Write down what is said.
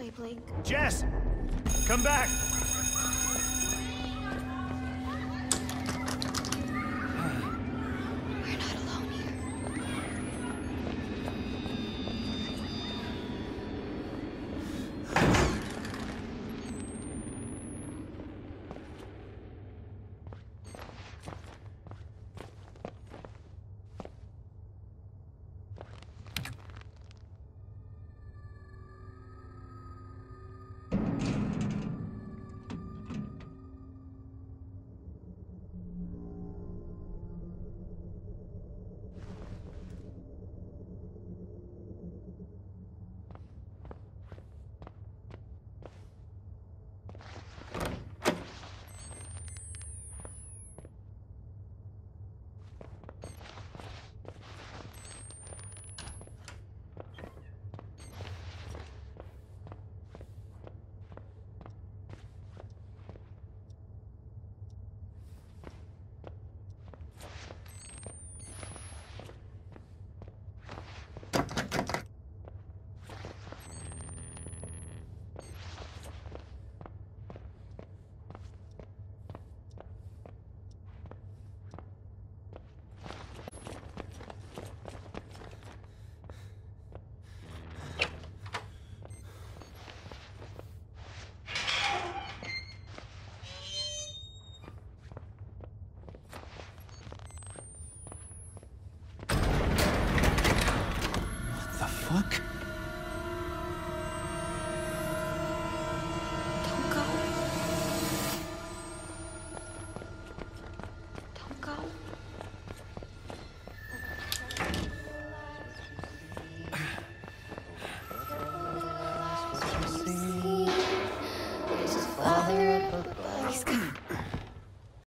okay, Blake. Jess! Come back! Fuck?